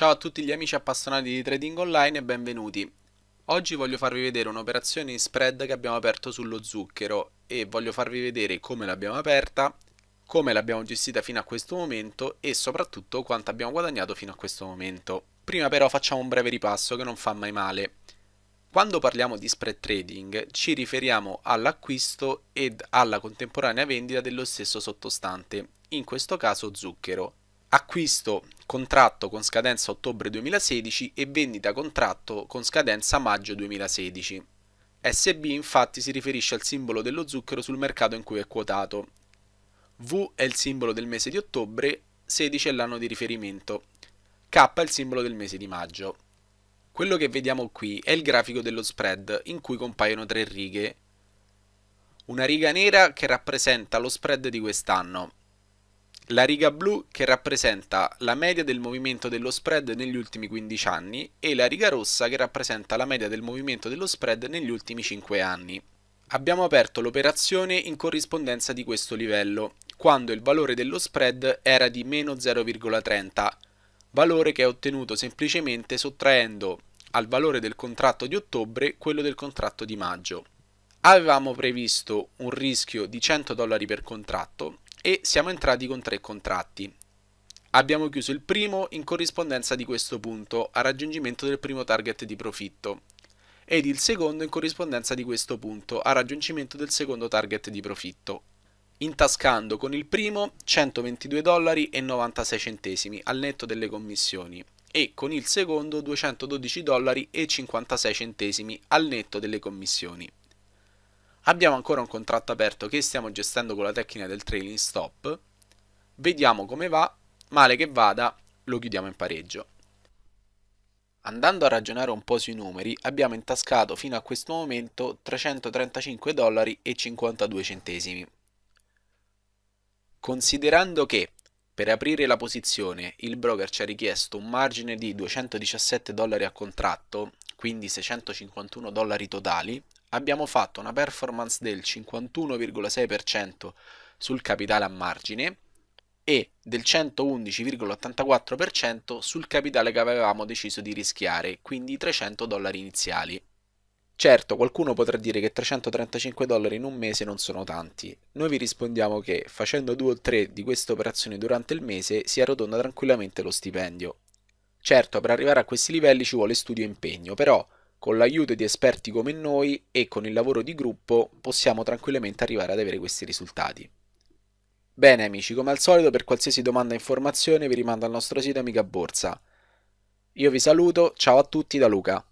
Ciao a tutti gli amici appassionati di trading online e benvenuti. Oggi voglio farvi vedere un'operazione in spread che abbiamo aperto sullo zucchero e voglio farvi vedere come l'abbiamo aperta, come l'abbiamo gestita fino a questo momento e soprattutto quanto abbiamo guadagnato fino a questo momento. Prima però facciamo un breve ripasso che non fa mai male. Quando parliamo di spread trading ci riferiamo all'acquisto ed alla contemporanea vendita dello stesso sottostante, in questo caso zucchero. Acquisto contratto con scadenza ottobre 2016 e vendita contratto con scadenza maggio 2016. SB infatti si riferisce al simbolo dello zucchero sul mercato in cui è quotato. V è il simbolo del mese di ottobre, 16 è l'anno di riferimento. K è il simbolo del mese di maggio. Quello che vediamo qui è il grafico dello spread in cui compaiono tre righe. Una riga nera che rappresenta lo spread di quest'anno, la riga blu che rappresenta la media del movimento dello spread negli ultimi 15 anni e la riga rossa che rappresenta la media del movimento dello spread negli ultimi 5 anni. Abbiamo aperto l'operazione in corrispondenza di questo livello, quando il valore dello spread era di meno 0,30, valore che è ottenuto semplicemente sottraendo al valore del contratto di ottobre quello del contratto di maggio. Avevamo previsto un rischio di 100 dollari per contratto e siamo entrati con tre contratti. Abbiamo chiuso il primo in corrispondenza di questo punto a raggiungimento del primo target di profitto ed il secondo in corrispondenza di questo punto a raggiungimento del secondo target di profitto, intascando con il primo 122 dollari 96 centesimi al netto delle commissioni e con il secondo 212 dollari 56 centesimi al netto delle commissioni. Abbiamo ancora un contratto aperto che stiamo gestendo con la tecnica del trailing stop. Vediamo come va, male che vada, lo chiudiamo in pareggio. Andando a ragionare un po' sui numeri, abbiamo intascato fino a questo momento 335 dollari e 52 centesimi. Considerando che per aprire la posizione il broker ci ha richiesto un margine di 217 dollari a contratto, quindi 651 dollari totali, abbiamo fatto una performance del 51,6% sul capitale a margine e del 111,84% sul capitale che avevamo deciso di rischiare, quindi 300 dollari iniziali. Certo, qualcuno potrà dire che 335 dollari in un mese non sono tanti. Noi vi rispondiamo che facendo due o tre di queste operazioni durante il mese si arrotonda tranquillamente lo stipendio. Certo, per arrivare a questi livelli ci vuole studio e impegno, però con l'aiuto di esperti come noi e con il lavoro di gruppo possiamo tranquillamente arrivare ad avere questi risultati. Bene amici, come al solito per qualsiasi domanda o informazione vi rimando al nostro sito Amica Borsa. Io vi saluto, ciao a tutti da Luca.